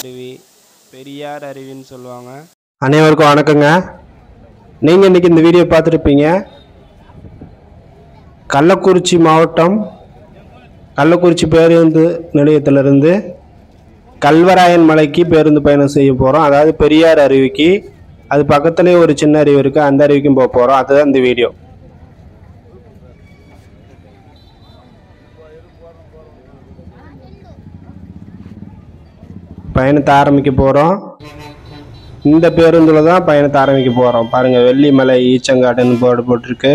அருவி பெரியார் அருவின்னு சொல்லுவாங்க. அனைவருக்கும் வணக்கங்க. நீங்கள் இன்றைக்கி இந்த வீடியோ பார்த்துருப்பீங்க. கள்ளக்குறிச்சி மாவட்டம் கள்ளக்குறிச்சி பேருந்து நிலையத்திலிருந்து கல்வராயன் மலைக்கு பேருந்து பயணம் செய்ய போகிறோம் அதாவது பெரியார் அருவிக்கு அது பக்கத்துலேயே ஒரு சின்ன அருவி இருக்குது அந்த அருவிக்கும் போக போகிறோம் அதுதான் இந்த வீடியோ. பயணத்தை ஆரம்பிக்க போகிறோம் இந்த பேருந்தில் தான் பயணத்தை ஆரம்பிக்க போகிறோம் பாருங்கள் வெள்ளிமலை ஈச்சங்காடுன்னு போர்டு போட்டிருக்கு.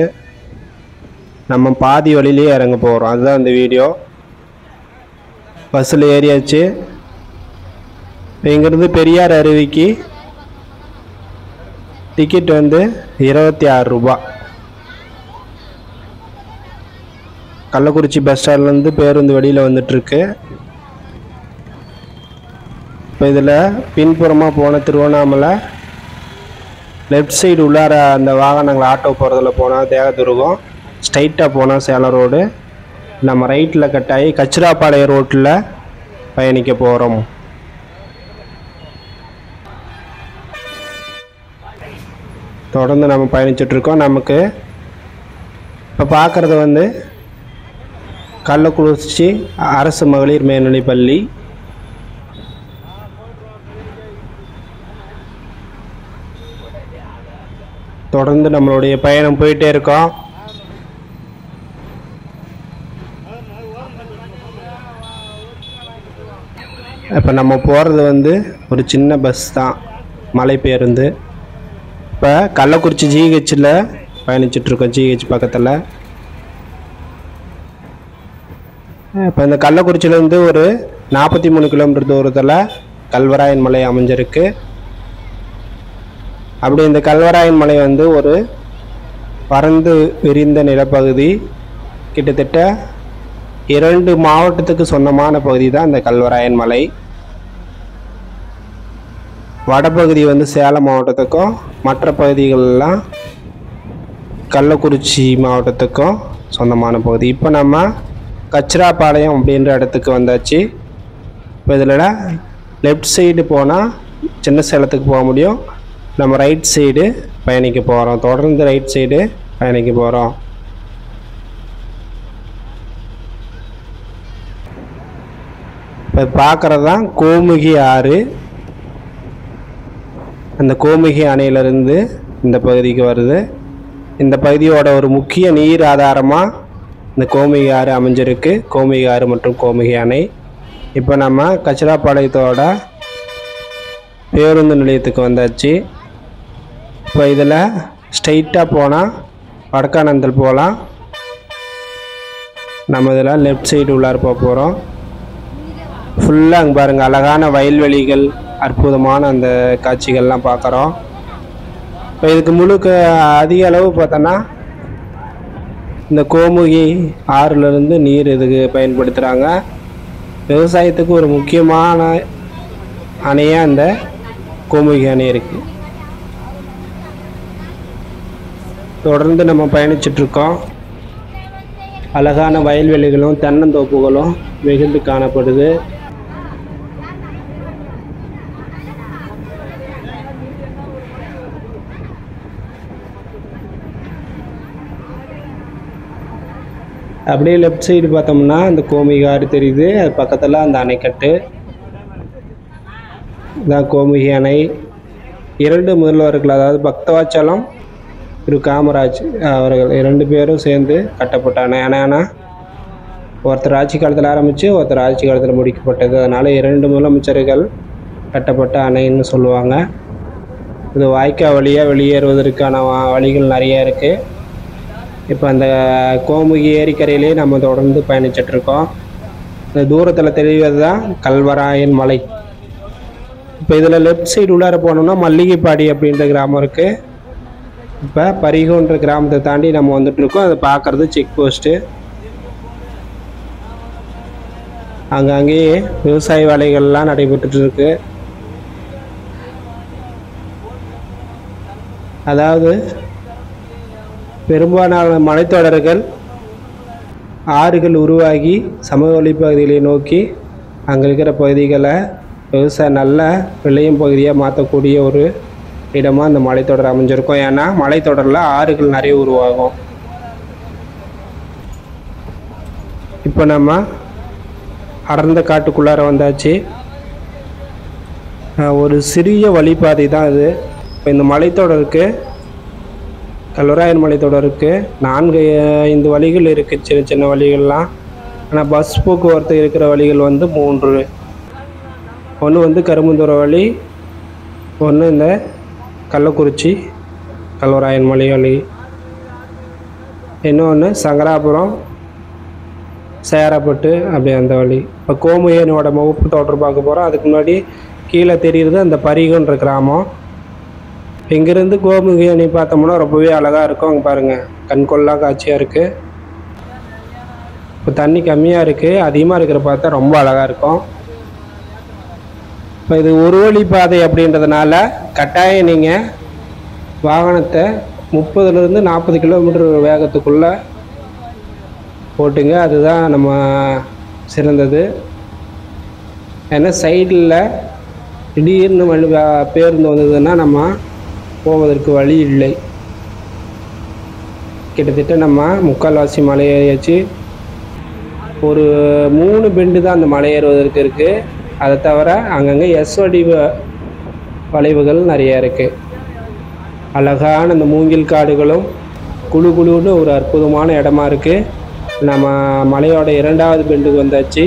நம்ம பாதி வழியிலே இறங்க போகிறோம் அதுதான் இந்த வீடியோ. பஸ்ஸில் ஏறியாச்சு. இப்போ இங்கேருந்து பெரியார் அருவிக்கு டிக்கெட் வந்து இருபத்தி ஆறு ரூபா. கள்ளக்குறிச்சி பஸ் ஸ்டாண்ட்லேருந்து பேருந்து வெளியில் வந்துட்டுருக்கு இப்போ இதில் பின்புறமாக போன திருவண்ணாமலை லெஃப்ட் சைடு உள்ளார அந்த வாகனங்கள் ஆட்டோ போகிறதுல போனால் தேகதுருகம் ஸ்ட்ரைட்டாக போனால் சேலம் ரோடு நம்ம ரைட்டில் கட்டாயி கச்சிராப்பாளையம் ரோட்டில் பயணிக்க போகிறோம் தொடர்ந்து நம்ம பயணிச்சிட்ருக்கோம் நமக்கு இப்போ பார்க்குறது வந்து கள்ளக்குறிச்சி அரசு மகளிர் மேல்நிலைப் தொடர்ந்து நம்மளுடைய பயணம் போயிட்டே இருக்கோம். இப்போ நம்ம போகிறது வந்து ஒரு சின்ன பஸ் தான். மலை பேருந்து. இப்போ கள்ளக்குறிச்சி ஜிஹெச்சில் பயணிச்சிட்ருக்கோம் ஜிஹெச் பக்கத்தில். இப்போ இந்த கள்ளக்குறிச்சியிலேருந்து ஒரு நாற்பத்தி மூணு கிலோமீட்டர் தூரத்தில் கல்வராயன் மலை அமைஞ்சிருக்கு. அப்படி இந்த கல்வராயன் மலை வந்து ஒரு பறந்து விரிந்த நிலப்பகுதி. கிட்டத்தட்ட இரண்டு மாவட்டத்துக்கு சொந்தமான பகுதி தான் இந்த கல்வராயன் மலை. வடபகுதி வந்து சேலம் மாவட்டத்துக்கும் மற்ற பகுதிகளெலாம் கள்ளக்குறிச்சி மாவட்டத்துக்கும் சொந்தமான பகுதி. இப்போ நம்ம கச்சிராப்பாளையம் அப்படின்ற இடத்துக்கு வந்தாச்சு. இப்போ இதில் லெஃப்ட் சைடு போனால் சின்ன சேலத்துக்கு போக முடியும். நம்ம ரைட் சைடு பயணிக்க போகிறோம் தொடர்ந்து ரைட் சைடு பயணிக்க போகிறோம் இப்போ பார்க்குறது தான் கோமுகி ஆறு. அந்த கோமுகி அணையிலிருந்து இந்த பகுதிக்கு வருது. இந்த பகுதியோட ஒரு முக்கிய நீர் ஆதாரமாக இந்த கோமுகி ஆறு அமைஞ்சிருக்கு. கோமுகி ஆறு மற்றும் கோமுகி அணை. இப்போ நம்ம கச்சிராப்பாளையத்தோட பேருந்து நிலையத்துக்கு வந்தாச்சு. இப்போ இதில் ஸ்ட்ரைட்டாக போனால் வடக்கானந்தல் போகலாம். நம்ம இதில் லெஃப்ட் சைடு உள்ளார போக போகிறோம் ஃபுல்லாக அங்கே பாருங்கள் அழகான வயல்வெளிகள் அற்புதமான அந்த காட்சிகள்லாம் பார்க்குறோம். இப்போ இதுக்கு முழுக்க அதிக அளவு பார்த்தோன்னா இந்த கோமுகி ஆறுலேருந்து நீர் இதுக்கு பயன்படுத்துகிறாங்க விவசாயத்துக்கு ஒரு முக்கியமான அணையாக அந்த கோமுகி அணை இருக்குது தொடர்ந்து நம்ம பயணிச்சிட்ருக்கோம். அழகான வயல்வெளிகளும் தென்னந்தோப்புகளும் மிகுந்து காணப்படுது. அப்படியே லெஃப்ட் சைடு பார்த்தோம்னா அந்த கோமிகை ஆறு தெரியுது. அது பக்கத்தில் அந்த அணைக்கட்டு. இதான் கோமிகை அணை. இரண்டு முதல்வர்கள் அதாவது பக்தவாச்சலம் திரு காமராஜ் அவர்கள் இரண்டு பேரும் சேர்ந்து கட்டப்பட்ட அணை ஒருத்தர் ஆட்சி காலத்தில் ஆரம்பித்து ஒருத்தர் ஆட்சி காலத்தில் முடிக்கப்பட்டது. அதனால் இரண்டு முதலமைச்சர்கள் கட்டப்பட்ட அணைன்னு சொல்லுவாங்க. இது வாய்க்கா வழியாக வெளியேறுவதற்கான வழிகள் நிறையா இருக்குது இப்போ அந்த கோமுகி ஏரிக்கரையிலே நம்ம தொடர்ந்து பயணிச்சிட்ருக்கோம். இந்த தூரத்தில் தெரிவது தான் கல்வராயன் மலை. இப்போ இதில் லெஃப்ட் சைடு உள்ளார போனோம்னா மல்லிகைப்பாடி அப்படின்ற கிராமம் இருக்குது இப்போ பரிகோன்ற கிராமத்தை தாண்டி நம்ம வந்துட்டுருக்கோம். அதை பார்க்குறது செக் போஸ்ட்டு அங்கங்கேயே விவசாய வேலைகள்லாம் நடைபெற்றுருக்கு அதாவது பெரும்பாலான மலைத்தொடர்கள் ஆறுகள் உருவாகி சமவெளி பகுதிகளை நோக்கி அங்கே இருக்கிற பகுதிகளை விவசாயம் நல்ல விளையும் பகுதியாக மாற்றக்கூடிய ஒரு இடமாக இந்த மலைத்தொடர் அமைஞ்சிருக்கும். ஏன்னா மலைத்தொடரில் ஆறுகள் நிறைய உருவாகும். இப்போ நம்ம அடர்ந்த காட்டுக்குள்ளார வந்தாச்சு. ஒரு சிறிய வழிபாதை தான் அது. இப்போ இந்த மலைத்தொடருக்கு கல்வராயன் மலைத்தொடருக்கு நான்கு ஐந்து வழிகள் இருக்குது சின்ன சின்ன வழிகள்லாம். ஆனால் பஸ் போக்குவரத்து இருக்கிற வழிகள் வந்து மூன்று. ஒன்று வந்து கரும்புந்துறை வழி ஒன்று இந்த கள்ளக்குறிச்சி கல்வராயன் மலையாளி இன்னொன்று சங்கராபுரம் சேரப்பட்டு அப்படி அந்த வழி. இப்போ கோமுயனோட வகுப்பு தோற்றம் பார்க்க போகிறோம் அதுக்கு முன்னாடி கீழே தெரியுறது அந்த பரிகுன்ற கிராமம். இங்கேருந்து கோமுகேணி பார்த்தோம்னா ரொம்பவே அழகாக இருக்கும். அங்கே பாருங்கள் கண்கொள்ளா காட்சியாக இருக்குது இப்போ தண்ணி கம்மியாக இருக்குது அதிகமாக இருக்கிற பார்த்தா ரொம்ப அழகாக இருக்கும். இப்போ இது ஒரு வழி பாதை அப்படின்றதுனால கட்டாயம் நீங்கள் வாகனத்தை முப்பதுலேருந்து நாற்பது கிலோமீட்டர் வேகத்துக்குள்ளே போட்டுங்க. அதுதான் நம்ம சிறந்தது. ஏன்னா சைடில் திடீர்னு வழி பேருந்து வந்ததுன்னா நம்ம போவதற்கு வழி இல்லை. கிட்டத்தட்ட நம்ம முக்கால்வாசி மலை ஏறியாச்சு. ஒரு மூணு பெண்டு தான் அந்த மலை ஏறுவதற்கு இருக்குது அதை தவிர அங்கங்கே எஸ் வடிவ வளைவுகள் நிறைய இருக்குது அழகான அந்த மூங்கில் காடுகளும் குழு குழுன்னு ஒரு அற்புதமான இடமா இருக்குது நம்ம மலையோட இரண்டாவது பெண்டுக்கு வந்தாச்சு.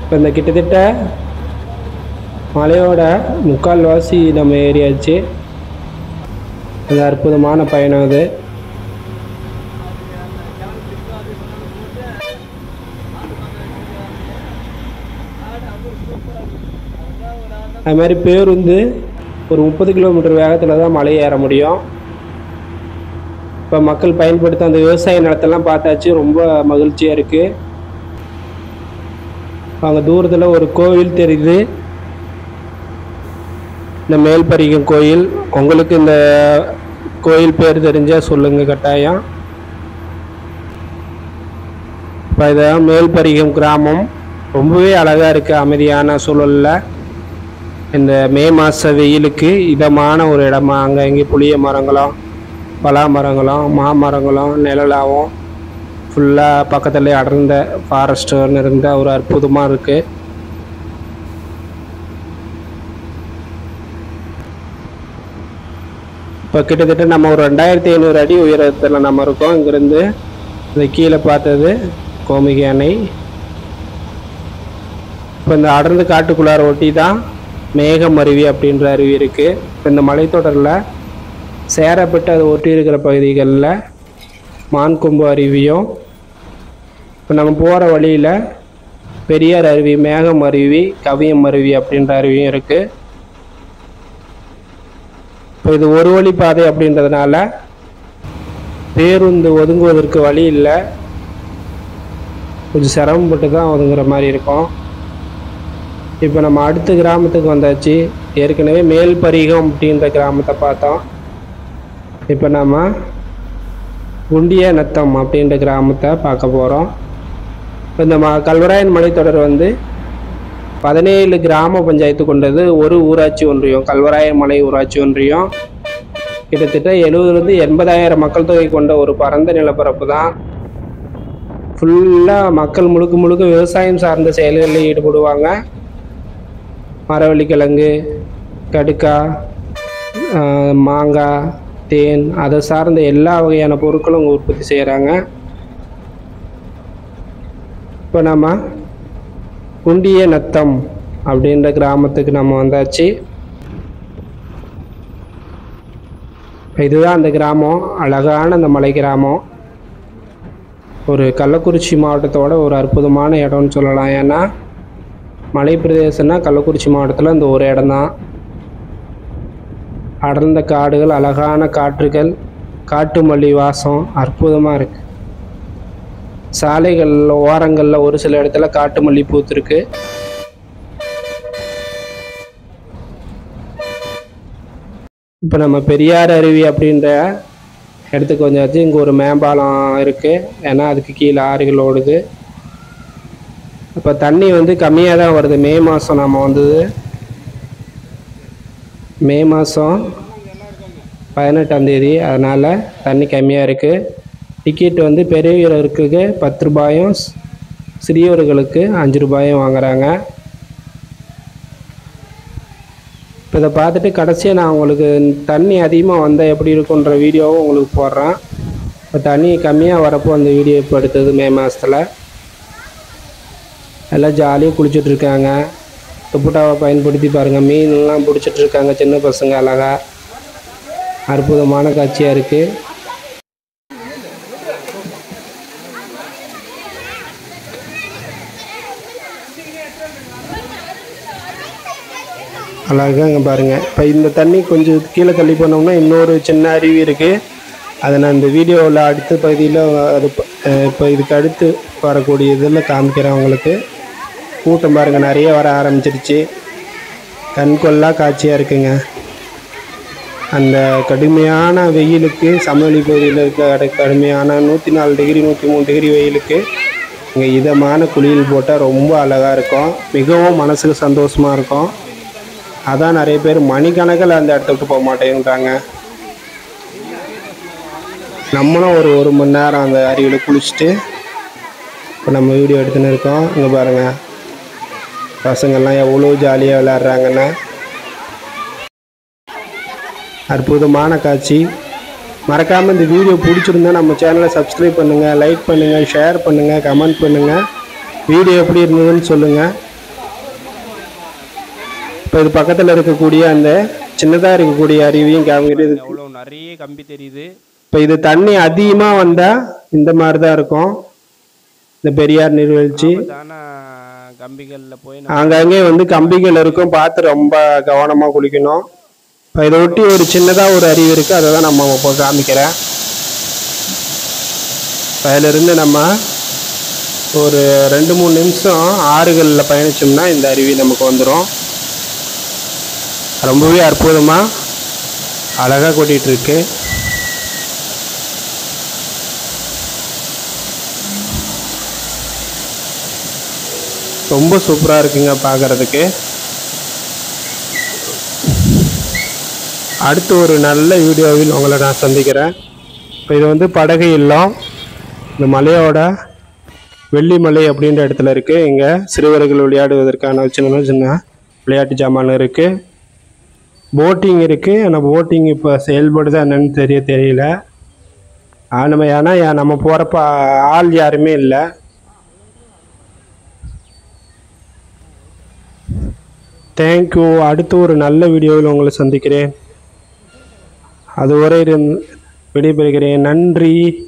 இப்போ இந்த கிட்டத்தட்ட மலையோட முக்கால்வாசி நம்ம ஏறியாச்சு அது அற்புதமான பயணம் அது அது மாதிரி பேருந்து ஒரு முப்பது கிலோமீட்டர் வேகத்தில் தான் மலை ஏற முடியும். இப்போ மக்கள் பயன்படுத்த அந்த விவசாய நிலத்தெல்லாம் பார்த்தாச்சு ரொம்ப மகிழ்ச்சியாக இருக்குது அங்கே தூரத்தில் ஒரு கோவில் தெரியுது. இந்த மேல்பரிகம் கோயில். உங்களுக்கு இந்த கோயில் பேர் தெரிஞ்சால் சொல்லுங்கள் கட்டாயம். இப்போ இதான் மேல்பரிகம் கிராமம். ரொம்பவே அழகாக இருக்குது அமைதியான சூழலில். இந்த மே மாத வெயிலுக்கு இதமான ஒரு இடமா அங்கே இங்கே புளிய மரங்களும் பலா மரங்களும் மாமரங்களும் நிழலாகவும் ஃபுல்லாக பக்கத்துலேயே அடர்ந்த ஃபாரஸ்ட்டுன்னு இருந்த ஒரு அற்புதமாக இருக்குது இப்போ கிட்டத்தட்ட நம்ம ஒரு ரெண்டாயிரத்தி ஐநூறு அடி உயரத்தில் நம்ம இருக்கோம். இங்கேருந்து இந்த கீழே பார்த்தது கோமிகை அணை. இப்போ இந்த அடர்ந்து காட்டுக்குள்ளார ஒட்டி தான் மேகம் அருவி அப்படின்ற அருவி இருக்குது இப்போ இந்த மலைத்தொடரில் சேரப்பட்டு அதை ஒட்டி இருக்கிற பகுதிகளில் மான்கொம்பு அருவியும் இப்போ நம்ம போகிற வழியில் பெரியார் அருவி மேகம் அருவி கவியம் அருவி அப்படின்ற அருவியும் இருக்குது இப்போ இது ஒரு வழி பாதை அப்படின்றதுனால பேருந்து ஒதுங்குவதற்கு வழி இல்லை. கொஞ்சம் சிரமப்பட்டு தான் ஒதுங்குற மாதிரி இருக்கும். இப்போ நம்ம அடுத்த கிராமத்துக்கு வந்தாச்சு. ஏற்கனவே மேல்பரிகம் அப்படின்ற கிராமத்தை பார்த்தோம். இப்போ நம்ம குண்டிய நத்தம் அப்படின்ற கிராமத்தை பார்க்க போகிறோம் இப்போ இந்த ம கல்வராயன் மலைத்தொடர் வந்து பதினேழு கிராம பஞ்சாயத்து கொண்டது. ஒரு ஊராட்சி ஒன்றியம் கல்வராயன் மலை ஊராட்சி ஒன்றியம். கிட்டத்தட்ட எழுபதுலேருந்து எண்பதாயிரம் மக்கள் தொகை கொண்ட ஒரு பரந்த நிலப்பரப்பு தான். ஃபுல்லாக மக்கள் முழுக்க முழுக்க விவசாயம் சார்ந்த செயல்களில் ஈடுபடுவாங்க. மரவள்ளிக்கிழங்கு கடுக்கா மாங்காய் தேன் அதை சார்ந்த எல்லா வகையான பொருட்களும் இங்கே உற்பத்தி செய்கிறாங்க இப்போ நம்ம குண்டிய நத்தம் அப்படின்ற கிராமத்துக்கு நம்ம வந்தாச்சு. இதுதான் அந்த கிராமம் அழகான அந்த மலை கிராமம். ஒரு கள்ளக்குறிச்சி மாவட்டத்தோட ஒரு அற்புதமான இடம்னு சொல்லலாம். ஏன்னா மலை பிரதேசம்னா கள்ளக்குறிச்சி மாவட்டத்தில் அந்த ஒரு இடம்தான். அடர்ந்த காடுகள் அழகான காற்றுகள் காட்டு மல்லி வாசம் அற்புதமாக இருக்குது சாலைகளில் ஓரங்களில் ஒரு சில இடத்துல காட்டு மல்லி பூத்துருக்கு. இப்போ நம்ம பெரியார் அருவி அப்படின்ற இடத்துக்கு வந்தாச்சு. இங்கே ஒரு மேம்பாலம் இருக்குது ஏன்னா அதுக்கு கீழே ஆறுகள் ஓடுது. இப்போ தண்ணி வந்து கம்மியாக தான் வருது. மே மாதம் நம்ம வந்தது மே மாதம் பதினெட்டாம் தேதி. அதனால் தண்ணி கம்மியாக இருக்குது டிக்கெட் வந்து பெரியவர்களுக்கு பத்து ரூபாயும் சிறியவர்களுக்கு அஞ்சு ரூபாயும் வாங்குறாங்க. இப்போ இதை பார்த்துட்டு கடைசியாக நான் உங்களுக்கு தண்ணி அதிகமாக வந்தால் எப்படி இருக்குன்ற வீடியோவும் உங்களுக்கு போடுறேன். இப்போ தண்ணி கம்மியாக வரப்போ அந்த வீடியோ இப்போ எடுத்தது மே மாதத்தில் எல்லாம் ஜாலியாக குளிச்சுட்டு இருக்காங்க துப்புட்டாவை பயன்படுத்தி பாருங்கள் மீன்லாம் பிடிச்சிட்டு இருக்காங்க சின்ன பசங்க அழகா. அற்புதமான காட்சியாக இருக்குது அழகாக இங்கே பாருங்கள் இப்போ இந்த தண்ணி கொஞ்சம் கீழே தள்ளி போனோம்னா இன்னொரு சின்ன அருவி இருக்குது அதை நான் இந்த வீடியோவில் அடுத்த பகுதியில் அது இப்போ இதுக்கு அடுத்து வரக்கூடிய இதில் காமிக்கிறேன் உங்களுக்கு. கூட்டம் பாருங்கள் நிறைய வர ஆரம்பிச்சிருச்சு. கண்கொள்ளா காட்சியாக இருக்குங்க. அந்த கடுமையான வெயிலுக்கு சமவெளி பகுதியில் இருக்க கடுமையான நூற்றி நாலு டிகிரி நூற்றி மூணு டிகிரி வெயிலுக்கு இங்கே இதமான குளியல் போட்டால் ரொம்ப அழகாக இருக்கும். மிகவும் மனசுக்கு சந்தோஷமாக இருக்கும். அதான் நிறைய பேர் மணிக்கணக்கில் அந்த இடத்த விட்டு போக மாட்டேங்கிறாங்க நம்மளும் ஒரு ஒரு மணி நேரம் அந்த அருவியில் குளிச்சுட்டு இப்போ நம்ம வீடியோ எடுத்துன்னு இருக்கோம். இங்கே பாருங்கள் பசங்கள்லாம் எவ்வளோ ஜாலியாக விளையாடுறாங்கன்னு அற்புதமான காட்சி. மறக்காமல் இந்த வீடியோ பிடிச்சிருந்தா நம்ம சேனலை சப்ஸ்கிரைப் பண்ணுங்கள் லைக் பண்ணுங்கள் ஷேர் பண்ணுங்கள் கமெண்ட் பண்ணுங்கள் வீடியோ எப்படி இருந்ததுன்னு சொல்லுங்கள் இப்போ இது பக்கத்தில் இருக்கக்கூடிய அந்த சின்னதாக இருக்கக்கூடிய அருவியும் காமிக்கிறது எவ்வளோ நிறைய கம்பி தெரியுது. இப்போ இது தண்ணி அதிகமாக வந்தால் இந்த மாதிரி தான் இருக்கும். இந்த பெரியார் நீர்வீழ்ச்சி. தானே கம்பிகளில் போய் அங்கங்கே வந்து கம்பிகள் இருக்கும். பார்த்து ரொம்ப கவனமாக குளிக்கணும். இப்போ இதை ஒட்டி ஒரு சின்னதாக ஒரு அருவி இருக்குது அதை தான் நம்ம இப்போ காமிக்கிறேன். அதிலிருந்து நம்ம ஒரு ரெண்டு மூணு நிமிஷம் ஆறுகளில் பயணிச்சோம்னா இந்த அருவி நமக்கு வந்துடும் ரொம்பவே அற்புதமாக அழகாக கொட்டிகிட்டு ரொம்ப சூப்பராக இருக்குங்க பார்க்குறதுக்கு அடுத்து ஒரு நல்ல வீடியோவில் உங்களை நான் சந்திக்கிறேன். இப்போ இது வந்து படகு இல்லம். இந்த மலையோட வெள்ளிமலை அப்படின்ற இடத்துல இருக்குது இங்கே சிறுவர்கள் விளையாடுவதற்கான சின்ன சின்ன விளையாட்டு ஜாமான் இருக்குது போட்டிங் இருக்குது ஆனால் போட்டிங் இப்போ செயல்படுதா என்னன்னு தெரிய தெரியல. ஆனால் ஏன்னா நம்ம போகிறப்ப ஆள் யாருமே இல்லை. தேங்க்யூ அடுத்து ஒரு நல்ல வீடியோவில் உங்களை சந்திக்கிறேன். அதுவரை இருந்து விடைபெறுகிறேன். நன்றி.